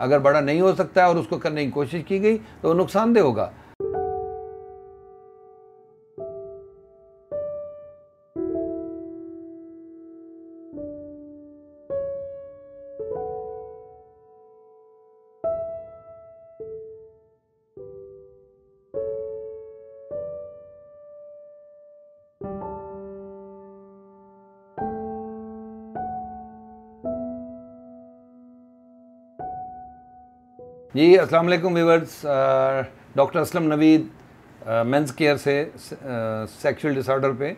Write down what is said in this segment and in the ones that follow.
अगर बड़ा नहीं हो सकता है और उसको करने की कोशिश की गई तो वो नुकसानदेह होगा। जी अस्सलाम वालेकुम viewers doctor Aslam Naveed men's care से सेक्सुअल डिसऑर्डर पे।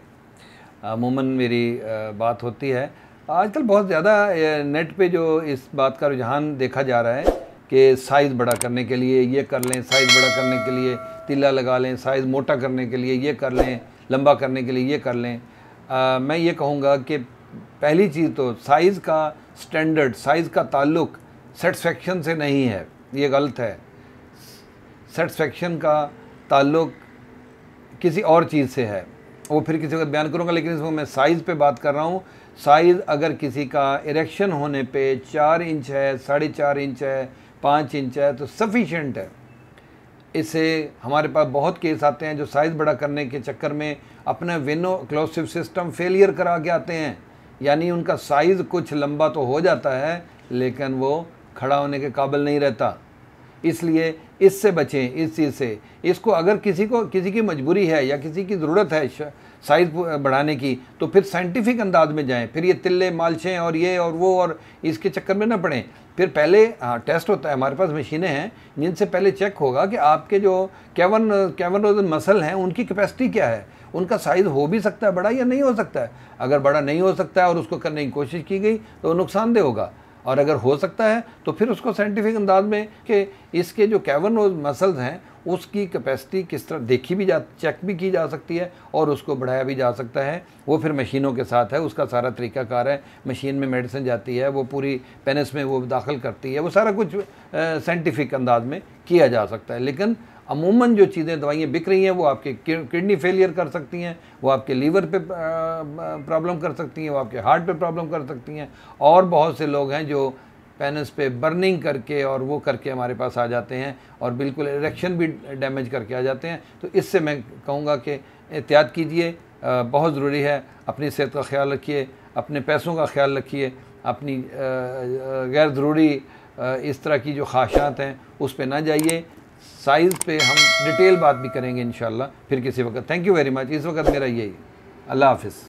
अमूमन मेरी uh, बात होती है। आजकल बहुत ज़्यादा नेट पे जो इस बात का रुझान देखा जा रहा है कि साइज़ बड़ा करने के लिए ये कर लें साइज़ बड़ा करने के लिए तिल्ला लगा लें साइज़ मोटा करने के लिए ये कर लें लंबा करने के लिए ये कर लें। आ, मैं ये कहूँगा कि पहली चीज़ तो साइज़ का स्टैंडर्ड साइज़ का ताल्लुक सेटिस्फेक्शन से नहीं है। ये गलत है। सेटिस्फेक्शन का ताल्लुक किसी और चीज़ से है। वो फिर किसी को बयान करूँगा, लेकिन इसमें मैं साइज़ पे बात कर रहा हूँ। साइज़ अगर किसी का इरेक्शन होने पे चार इंच है, साढ़े चार इंच है, पाँच इंच है तो सफिशेंट है। इससे हमारे पास बहुत केस आते हैं जो साइज़ बड़ा करने के चक्कर में अपना वेनो क्लोसिव सिस्टम फेलियर करा के आते हैं। यानी उनका साइज़ कुछ लंबा तो हो जाता है, लेकिन वो खड़ा होने के काबिल नहीं रहता। इसलिए इससे बचें, इस चीज़ से। इसको अगर किसी को, किसी की मजबूरी है या किसी की ज़रूरत है साइज़ बढ़ाने की तो फिर साइंटिफिक अंदाज में जाएँ। फिर ये तिल्ले, मालशें और ये और वो और इसके चक्कर में ना पड़ें। फिर पहले हाँ टेस्ट होता है। हमारे पास मशीनें हैं, जिनसे पहले चेक होगा कि आपके जो कैवन कैवन मसल हैं, उनकी कैपेसिटी क्या है? उनका साइज़ हो भी सकता है बड़ा या नहीं हो सकता है? अगर बड़ा नहीं हो सकता है और उसको करने की कोशिश की गई तो नुकसानदेह होगा। और अगर हो सकता है तो फिर उसको साइंटिफिक अंदाज में कि इसके जो कैवन मसल्स हैं, उसकी कैपेसिटी किस तरह देखी भी जा चेक भी की जा सकती है और उसको बढ़ाया भी जा सकता है। वो फिर मशीनों के साथ है, उसका सारा तरीकाकार है। मशीन में मेडिसिन जाती है, वो पूरी पेनिस में वो दाखिल करती है। वो सारा कुछ साइंटिफिक अंदाज में किया जा सकता है। लेकिन अमूमन जो चीज़ें दवाइयाँ बिक रही हैं, वो आपके किडनी फेलियर कर सकती हैं, वो आपके लीवर पे प्रॉब्लम कर सकती हैं, वो आपके हार्ट पे प्रॉब्लम कर सकती हैं। और बहुत से लोग हैं जो पेनिस पे बर्निंग करके और वो करके हमारे पास आ जाते हैं और बिल्कुल इरेक्शन भी डैमेज करके आ जाते हैं। तो इससे मैं कहूँगा कि एहतियात कीजिए बहुत ज़रूरी है, अपनी सेहत का ख्याल रखिए, अपने पैसों का ख्याल रखिए, अपनी गैर ज़रूरी इस तरह की जो ख्वाहिशात हैं, उस पर ना जाइए। साइज़ पे हम डिटेल बात भी करेंगे इन फिर किसी वक्त। थैंक यू वेरी मच इस वक्त मेरा यही अल्लाह हाफिज़।